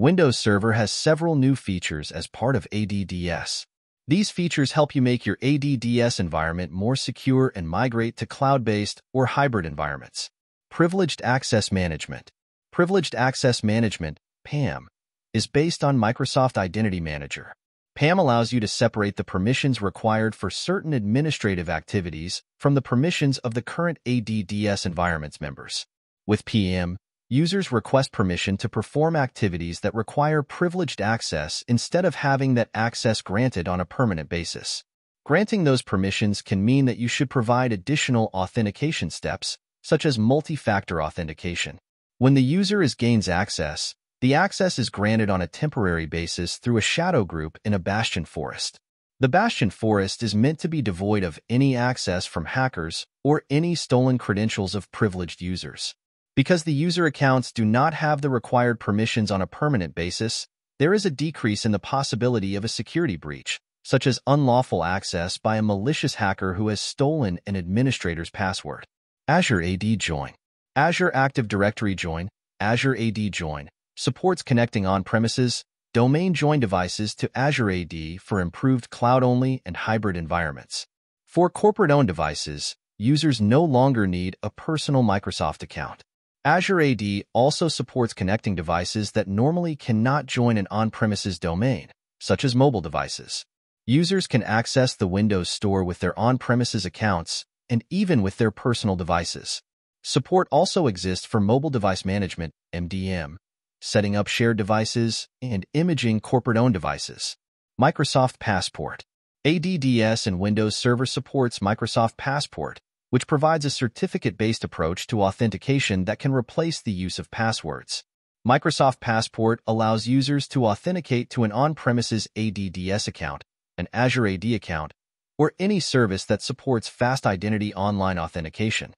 Windows Server has several new features as part of ADDS. These features help you make your ADDS environment more secure and migrate to cloud-based or hybrid environments. Privileged Access Management Privileged Access Management, PAM, is based on Microsoft Identity Manager. PAM allows you to separate the permissions required for certain administrative activities from the permissions of the current ADDS environment's members. With PAM, users request permission to perform activities that require privileged access instead of having that access granted on a permanent basis. Granting those permissions can mean that you should provide additional authentication steps, such as multi-factor authentication. When the user is gains access, the access is granted on a temporary basis through a shadow group in a Bastion forest. The Bastion forest is meant to be devoid of any access from hackers or any stolen credentials of privileged users. Because the user accounts do not have the required permissions on a permanent basis, there is a decrease in the possibility of a security breach, such as unlawful access by a malicious hacker who has stolen an administrator's password. Azure AD Join Azure Active Directory Join, Azure AD Join, supports connecting on-premises, domain join devices to Azure AD for improved cloud-only and hybrid environments. For corporate-owned devices, users no longer need a personal Microsoft account. Azure AD also supports connecting devices that normally cannot join an on-premises domain, such as mobile devices. Users can access the Windows Store with their on-premises accounts and even with their personal devices. Support also exists for mobile device management, MDM, setting up shared devices, and imaging corporate-owned devices. Microsoft Passport ADDS and Windows Server supports Microsoft Passport, which provides a certificate-based approach to authentication that can replace the use of passwords. Microsoft Passport allows users to authenticate to an on-premises ADDS account, an Azure AD account, or any service that supports fast identity online authentication.